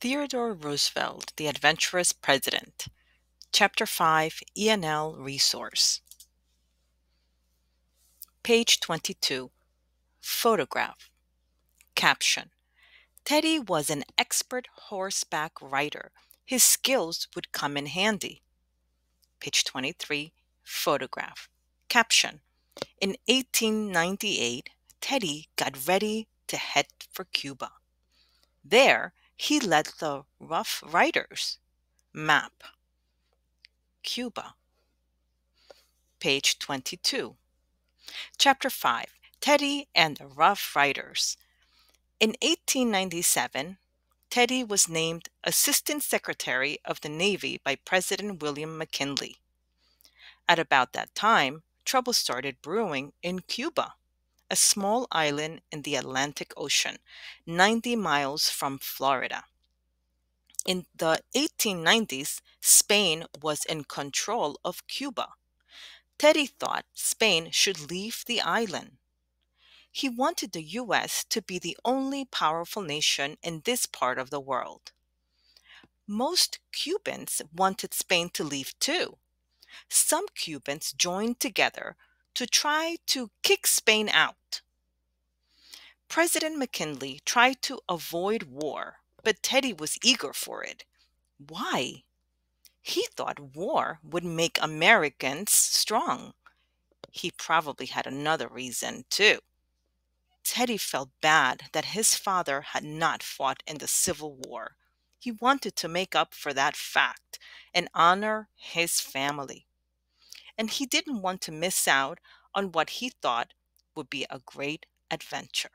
Theodore Roosevelt, the Adventurous President. Chapter 5 ENL Resource. Page 22. Photograph. Caption Teddy was an expert horseback rider. His skills would come in handy. Page 23. Photograph. Caption In 1898, Teddy got ready to head for Cuba. There, he led the Rough Riders. Map. Cuba. Page 22. Chapter 5 Teddy and the Rough Riders. In 1897, Teddy was named Assistant Secretary of the Navy by President William McKinley. At about that time, trouble started brewing in Cuba, a small island in the Atlantic Ocean, 90 miles from Florida. In the 1890s, Spain was in control of Cuba. Teddy thought Spain should leave the island. He wanted the U.S. to be the only powerful nation in this part of the world. Most Cubans wanted Spain to leave too. Some Cubans joined together to try to kick Spain out. President McKinley tried to avoid war, but Teddy was eager for it. Why? He thought war would make Americans strong. He probably had another reason, too. Teddy felt bad that his father had not fought in the Civil War. He wanted to make up for that fact and honor his family. And he didn't want to miss out on what he thought would be a great adventure.